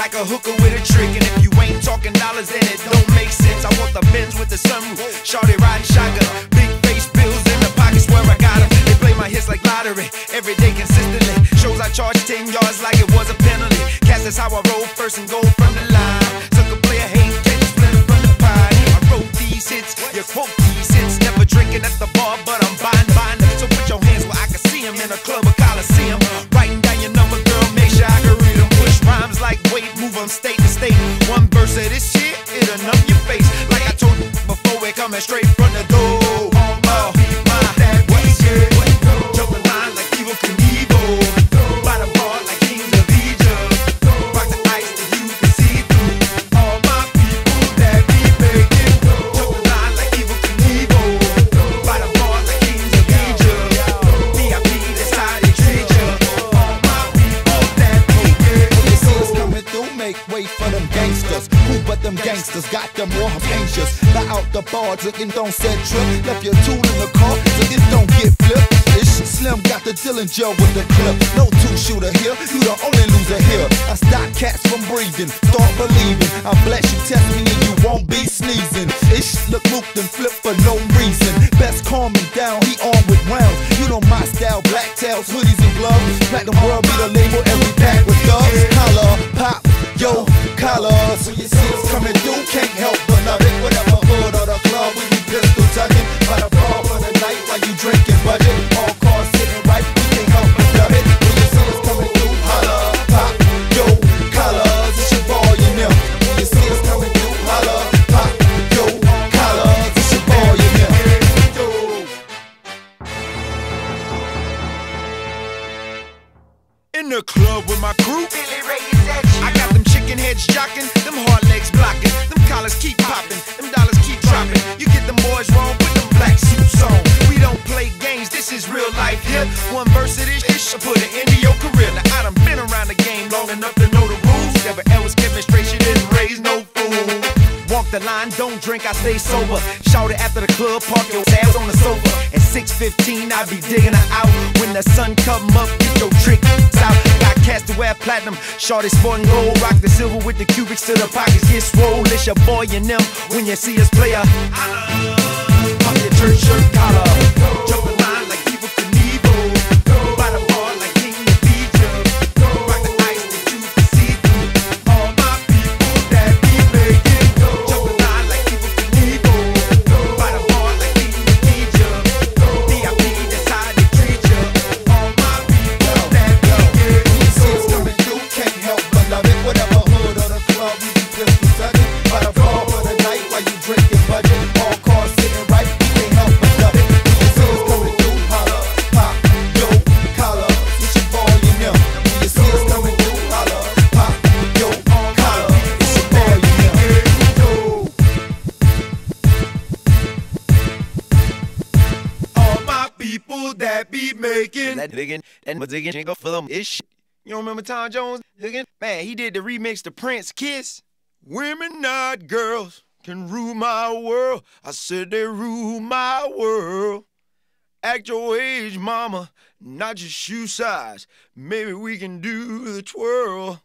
like a hooker with a trick. And if you ain't talking dollars, then it don't make sense. I want the Benz with the sunroof, shorty riding shotgun, big face bills in the pockets where I got them. They play my hits like lottery, every day consistently. Shows I charge 10 yards like it was a penalty. Cast is how I roll first and go from the line. Sucker player hate, get splinter from the pie. I wrote these hits, you quote these hits. Never drinking at the bar, but I'm buying. State. One verse of this shit, it'll numb your face. Like I told you before, we're coming straight from the door. Them gangsters got them more anxious? Buy out the bar, drinking don't set trip. Left your tool in the car, so it don't get flipped. Ish, Slim got the Dillinger with the clip. No two shooter here, you the only loser here. I stop cats from breathing, start believing. I bless you, test me, and you won't be sneezing. Ish, look mooked and flip for no reason. Best calm me down, he on with rounds. You know my style, black tails, hoodies and gloves. Platinum world be the label, every pack with thugs. Holla, pop, yo, collars. When you see us coming through, can't help but love it. Whatever hood or the club, we be pistol tucking. By the bar for the night while you drinking budget. All cars sitting right, we can't help but love it. When you see us coming through, holla, pop, yo, collars. It's your boy and them. When you see us coming through, holla, pop, yo, collars. It's your boy and them. In the club with my crew. I got them chicken heads jocking, them hard legs blocking, them collars keep popping, them dollars keep dropping. You get them boys wrong, put them black suits on. We don't play games, this is real life here. One verse of this shit should put an end to your career. Now I done been around the game long enough to know the rules. Never else demonstration didn't raise no fool. Walk the line, don't drink, I stay sober. Shout it after the club, park your ass on the sofa. At 6.15, I be digging her out. When the sun come up, get your tricks out. Cast to wear platinum, shorty sporting gold. Rock the silver with the cubics till the pockets get swole. It's your boy and them when you see us play a Whatever hood or the club, we be tucking. By the the night while you drinking budget. All cars sitting right, can't help but coming through, pop, collar. Your us coming through, pop, collar. Your and. All my people that be making that digging and digging jingle them ish. You don't remember Tom Jones? Man, he did the remix to Prince Kiss. Women, not girls, can rule my world. I said they rule my world. Act your age, mama, not your shoe size. Maybe we can do the twirl.